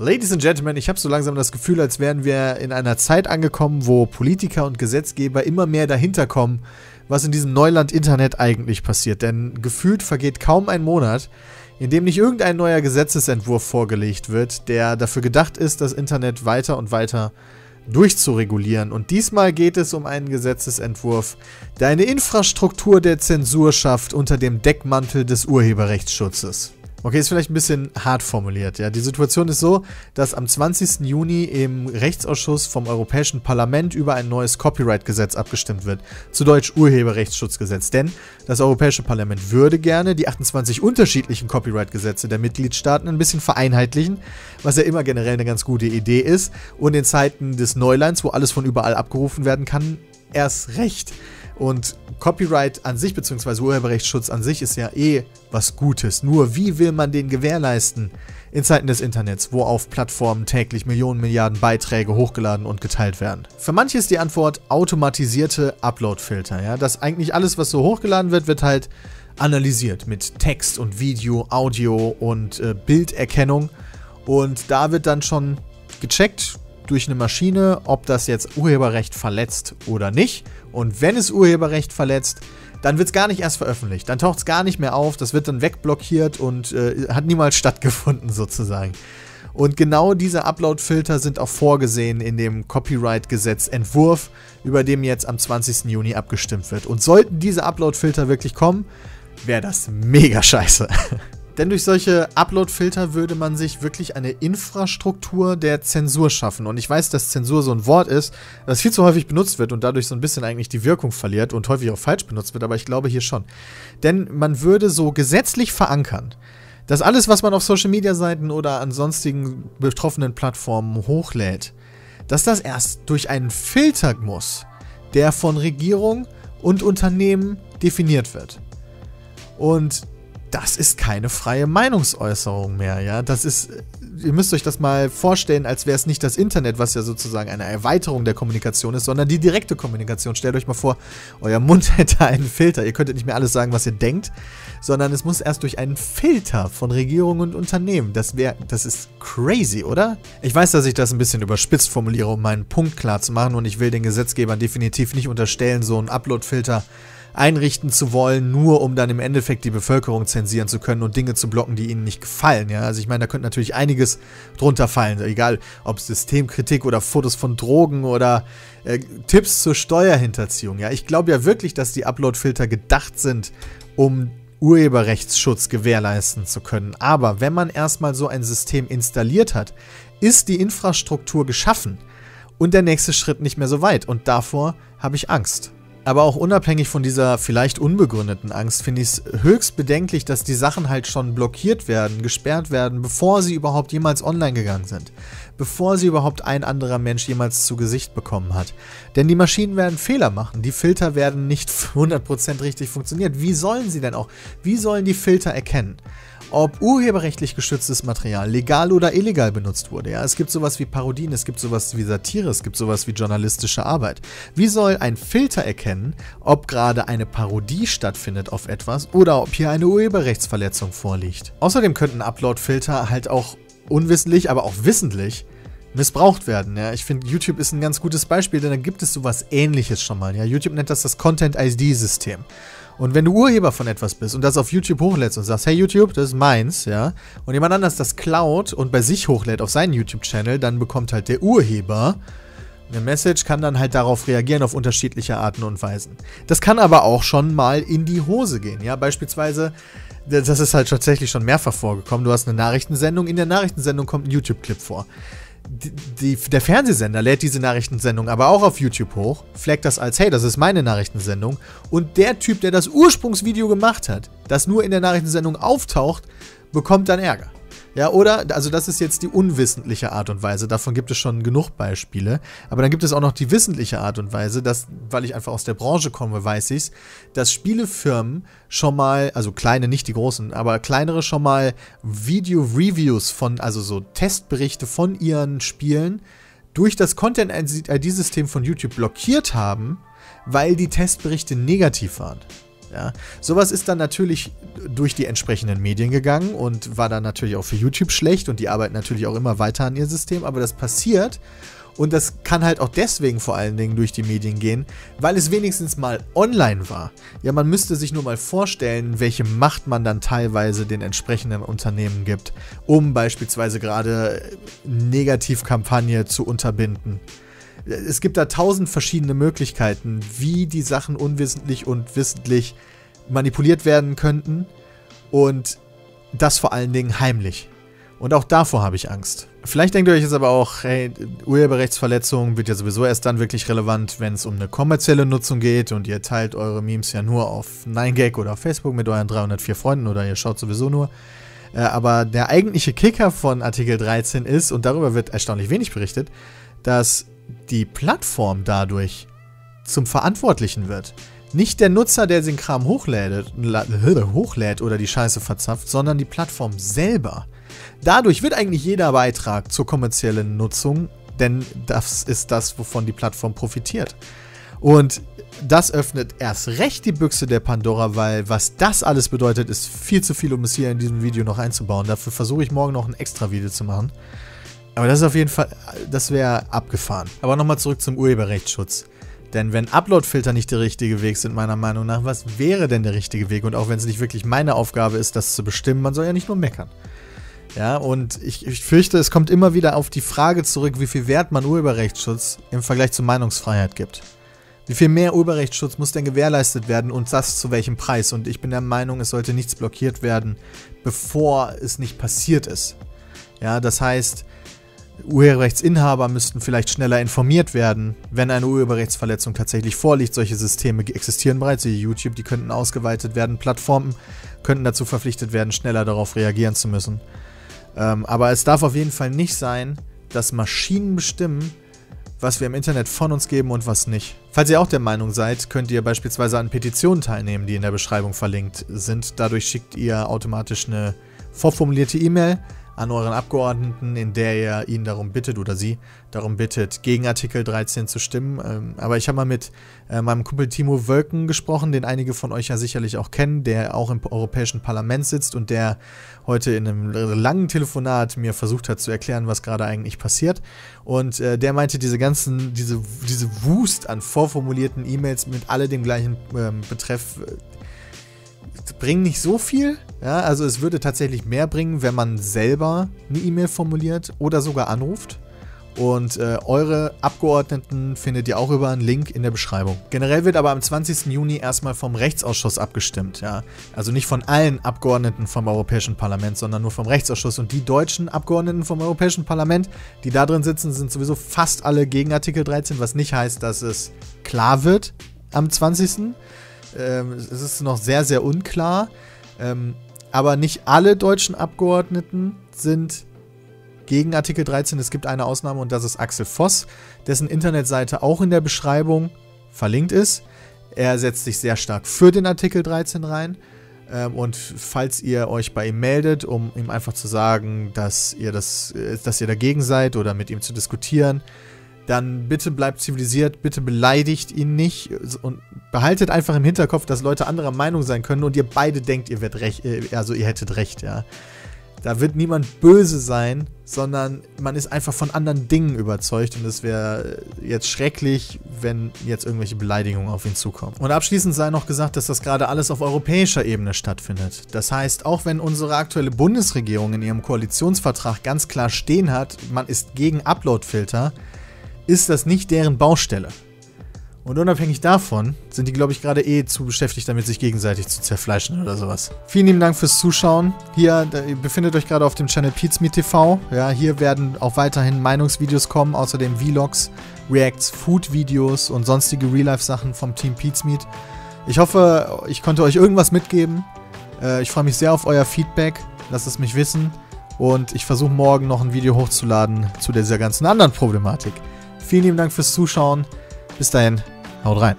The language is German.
Ladies and Gentlemen, ich habe so langsam das Gefühl, als wären wir in einer Zeit angekommen, wo Politiker und Gesetzgeber immer mehr dahinter kommen, was in diesem Neuland Internet eigentlich passiert. Denn gefühlt vergeht kaum ein Monat, in dem nicht irgendein neuer Gesetzesentwurf vorgelegt wird, der dafür gedacht ist, das Internet weiter und weiter durchzuregulieren. Und diesmal geht es um einen Gesetzesentwurf, der eine Infrastruktur der Zensur schafft unter dem Deckmantel des Urheberrechtsschutzes. Okay, ist vielleicht ein bisschen hart formuliert. Ja, die Situation ist so, dass am 20. Juni im Rechtsausschuss vom Europäischen Parlament über ein neues Copyright-Gesetz abgestimmt wird. Zu Deutsch Urheberrechtsschutzgesetz. Denn das Europäische Parlament würde gerne die 28 unterschiedlichen Copyright-Gesetze der Mitgliedstaaten ein bisschen vereinheitlichen, was ja immer generell eine ganz gute Idee ist. Und in Zeiten des Neulands, wo alles von überall abgerufen werden kann, erst recht. Und Copyright an sich, beziehungsweise Urheberrechtsschutz an sich, ist ja eh was Gutes. Nur wie will man den gewährleisten in Zeiten des Internets, wo auf Plattformen täglich Millionen, Milliarden Beiträge hochgeladen und geteilt werden? Für manche ist die Antwort automatisierte Upload-Filter. Ja? Dass eigentlich alles, was so hochgeladen wird, wird halt analysiert mit Text und Video, Audio und äh, Bilderkennung. Und da wird dann schon gecheckt, durch eine Maschine, ob das jetzt Urheberrecht verletzt oder nicht. Und wenn es Urheberrecht verletzt, dann wird es gar nicht erst veröffentlicht. Dann taucht es gar nicht mehr auf. Das wird dann wegblockiert und äh, hat niemals stattgefunden sozusagen. Und genau diese Upload-Filter sind auch vorgesehen in dem Copyright-Gesetz-Entwurf, über dem jetzt am 20. Juni abgestimmt wird. Und sollten diese Upload-Filter wirklich kommen, wäre das mega scheiße. Denn durch solche Upload-Filter würde man sich wirklich eine Infrastruktur der Zensur schaffen. Und ich weiß, dass Zensur so ein Wort ist, das viel zu häufig benutzt wird und dadurch so ein bisschen eigentlich die Wirkung verliert und häufig auch falsch benutzt wird, aber ich glaube hier schon. Denn man würde so gesetzlich verankern, dass alles, was man auf Social-Media-Seiten oder an sonstigen betroffenen Plattformen hochlädt, dass das erst durch einen Filter muss, der von Regierung und Unternehmen definiert wird. Und das ist keine freie Meinungsäußerung mehr, ja. Das ist, ihr müsst euch das mal vorstellen, als wäre es nicht das Internet, was ja sozusagen eine Erweiterung der Kommunikation ist, sondern die direkte Kommunikation. Stellt euch mal vor, euer Mund hätte einen Filter. Ihr könntet nicht mehr alles sagen, was ihr denkt, sondern es muss erst durch einen Filter von Regierung und Unternehmen. Das wäre, das ist crazy, oder? Ich weiß, dass ich das ein bisschen überspitzt formuliere, um meinen Punkt klar zu machen und ich will den Gesetzgebern definitiv nicht unterstellen, so einen Upload-Filter einrichten zu wollen, nur um dann im Endeffekt die Bevölkerung zensieren zu können und Dinge zu blocken, die ihnen nicht gefallen. Ja, also ich meine, da könnte natürlich einiges drunter fallen, egal ob Systemkritik oder Fotos von Drogen oder äh, Tipps zur Steuerhinterziehung. Ja, ich glaube ja wirklich, dass die Upload-Filter gedacht sind, um Urheberrechtsschutz gewährleisten zu können. Aber wenn man erstmal so ein System installiert hat, ist die Infrastruktur geschaffen und der nächste Schritt nicht mehr so weit. Und davor habe ich Angst. Aber auch unabhängig von dieser vielleicht unbegründeten Angst finde ich es höchst bedenklich, dass die Sachen halt schon blockiert werden, gesperrt werden, bevor sie überhaupt jemals online gegangen sind. Bevor sie überhaupt ein anderer Mensch jemals zu Gesicht bekommen hat. Denn die Maschinen werden Fehler machen. Die Filter werden nicht 100% richtig funktionieren. Wie sollen sie denn auch? Wie sollen die Filter erkennen? Ob urheberrechtlich geschütztes Material legal oder illegal benutzt wurde. Ja, es gibt sowas wie Parodien, es gibt sowas wie Satire, es gibt sowas wie journalistische Arbeit. Wie soll ein Filter erkennen, ob gerade eine Parodie stattfindet auf etwas oder ob hier eine Urheberrechtsverletzung vorliegt? Außerdem könnten Upload-Filter halt auch unwissentlich, aber auch wissentlich missbraucht werden. Ja, ich finde, YouTube ist ein ganz gutes Beispiel, denn da gibt es sowas ähnliches schon mal. Ja, YouTube nennt das das Content-ID-System. Und wenn du Urheber von etwas bist und das auf YouTube hochlädst und sagst, hey YouTube, das ist meins, ja, und jemand anders das klaut und bei sich hochlädt auf seinen YouTube-Channel, dann bekommt halt der Urheber eine Message, kann dann halt darauf reagieren auf unterschiedliche Arten und Weisen. Das kann aber auch schon mal in die Hose gehen, ja, beispielsweise, das ist halt tatsächlich schon mehrfach vorgekommen, du hast eine Nachrichtensendung, in der Nachrichtensendung kommt ein YouTube-Clip vor die, der Fernsehsender lädt diese Nachrichtensendung aber auch auf YouTube hoch, flaggt das als, hey, das ist meine Nachrichtensendung. Und der Typ, der das Ursprungsvideo gemacht hat, das nur in der Nachrichtensendung auftaucht, bekommt dann Ärger. Ja, oder, also das ist jetzt die unwissentliche Art und Weise. Davon gibt es schon genug Beispiele. Aber dann gibt es auch noch die wissentliche Art und Weise, dass, weil ich einfach aus der Branche komme, weiß ich es, dass Spielefirmen schon mal, also kleine, nicht die großen, aber kleinere schon mal Video-Reviews von, also so Testberichte von ihren Spielen durch das Content-ID-System von YouTube blockiert haben, weil die Testberichte negativ waren. Ja, sowas ist dann natürlich durch die entsprechenden Medien gegangen und war dann natürlich auch für YouTube schlecht und die arbeiten natürlich auch immer weiter an ihr System, aber das passiert und das kann halt auch deswegen vor allen Dingen durch die Medien gehen, weil es wenigstens mal online war. Ja, man müsste sich nur mal vorstellen, welche Macht man dann teilweise den entsprechenden Unternehmen gibt, um beispielsweise gerade Negativkampagne zu unterbinden. Es gibt da tausend verschiedene Möglichkeiten, wie die Sachen unwissentlich und wissentlich manipuliert werden könnten und das vor allen Dingen heimlich. Und auch davor habe ich Angst. Vielleicht denkt ihr euch jetzt aber auch, hey, Urheberrechtsverletzung wird ja sowieso erst dann wirklich relevant, wenn es um eine kommerzielle Nutzung geht und ihr teilt eure Memes ja nur auf 9gag oder auf Facebook mit euren 304 Freunden oder ihr schaut sowieso nur. Äh, aber der eigentliche Kicker von Artikel 13 ist, und darüber wird erstaunlich wenig berichtet, dass die Plattform dadurch zum Verantwortlichen wird. Nicht der Nutzer, der den Kram hochlädt, hochlädt oder die Scheiße verzapft, sondern die Plattform selber. Dadurch wird eigentlich jeder Beitrag zur kommerziellen Nutzung, denn das ist das, wovon die Plattform profitiert. Und das öffnet erst recht die Büchse der Pandora, weil was das alles bedeutet, ist viel zu viel, um es hier in diesem Video noch einzubauen. Dafür versuche ich morgen noch ein extra Video zu machen. Aber das ist auf jeden Fall, das wäre abgefahren. Aber nochmal zurück zum Urheberrechtsschutz. Denn wenn Uploadfilter nicht der richtige Weg sind, meiner Meinung nach, was wäre denn der richtige Weg? Und auch wenn es nicht wirklich meine Aufgabe ist, das zu bestimmen, man soll ja nicht nur meckern. Ja, und ich, ich fürchte, es kommt immer wieder auf die Frage zurück, wie viel Wert man Urheberrechtsschutz im Vergleich zur Meinungsfreiheit gibt. Wie viel mehr Urheberrechtsschutz muss denn gewährleistet werden und das zu welchem Preis? Und ich bin der Meinung, es sollte nichts blockiert werden, bevor es nicht passiert ist. Ja, das heißt, Urheberrechtsinhaber müssten vielleicht schneller informiert werden, wenn eine Urheberrechtsverletzung tatsächlich vorliegt. Solche Systeme existieren bereits, wie YouTube, die könnten ausgeweitet werden. Plattformen könnten dazu verpflichtet werden, schneller darauf reagieren zu müssen. Ähm, aber es darf auf jeden Fall nicht sein, dass Maschinen bestimmen, was wir im Internet von uns geben und was nicht. Falls ihr auch der Meinung seid, könnt ihr beispielsweise an Petitionen teilnehmen, die in der Beschreibung verlinkt sind. Dadurch schickt ihr automatisch eine vorformulierte E-Mail an euren Abgeordneten, in der ihr ihn darum bittet oder sie darum bittet, gegen Artikel 13 zu stimmen. Ähm, aber ich habe mal mit äh, meinem Kumpel Timo Wölken gesprochen, den einige von euch ja sicherlich auch kennen, der auch im Europäischen Parlament sitzt und der heute in einem langen Telefonat mir versucht hat zu erklären, was gerade eigentlich passiert. Und äh, der meinte, diese ganzen, diese, diese Wust an vorformulierten E-Mails mit alle dem gleichen ähm, Betreff äh, bringen nicht so viel. Ja, also es würde tatsächlich mehr bringen, wenn man selber eine E-Mail formuliert oder sogar anruft. Und äh, eure Abgeordneten findet ihr auch über einen Link in der Beschreibung. Generell wird aber am 20. Juni erstmal vom Rechtsausschuss abgestimmt. Ja? Also nicht von allen Abgeordneten vom Europäischen Parlament, sondern nur vom Rechtsausschuss. Und die deutschen Abgeordneten vom Europäischen Parlament, die da drin sitzen, sind sowieso fast alle gegen Artikel 13, was nicht heißt, dass es klar wird am 20. Ähm, es ist noch sehr, sehr unklar. Ähm, aber nicht alle deutschen Abgeordneten sind gegen Artikel 13. Es gibt eine Ausnahme und das ist Axel Voss, dessen Internetseite auch in der Beschreibung verlinkt ist. Er setzt sich sehr stark für den Artikel 13 rein. Ähm, und falls ihr euch bei ihm meldet, um ihm einfach zu sagen, dass ihr, das, äh, dass ihr dagegen seid oder mit ihm zu diskutieren, dann bitte bleibt zivilisiert, bitte beleidigt ihn nicht und behaltet einfach im Hinterkopf, dass Leute anderer Meinung sein können und ihr beide denkt, ihr werdet recht, äh, also ihr hättet recht, ja. Da wird niemand böse sein, sondern man ist einfach von anderen Dingen überzeugt und es wäre jetzt schrecklich, wenn jetzt irgendwelche Beleidigungen auf ihn zukommen. Und abschließend sei noch gesagt, dass das gerade alles auf europäischer Ebene stattfindet. Das heißt, auch wenn unsere aktuelle Bundesregierung in ihrem Koalitionsvertrag ganz klar stehen hat, man ist gegen Uploadfilter, ist das nicht deren Baustelle. Und unabhängig davon sind die, glaube ich, gerade eh zu beschäftigt, damit sich gegenseitig zu zerfleischen oder sowas. Vielen lieben Dank fürs Zuschauen. Hier, ihr befindet euch gerade auf dem Channel Pizme TV. Ja, hier werden auch weiterhin Meinungsvideos kommen, außerdem Vlogs, Reacts, Food-Videos und sonstige Real-Life-Sachen vom Team Pizmeet. Ich hoffe, ich konnte euch irgendwas mitgeben. Äh, ich freue mich sehr auf euer Feedback. Lasst es mich wissen. Und ich versuche morgen noch ein Video hochzuladen zu dieser ganzen anderen Problematik. Vielen lieben Dank fürs Zuschauen. Bis dahin, haut rein.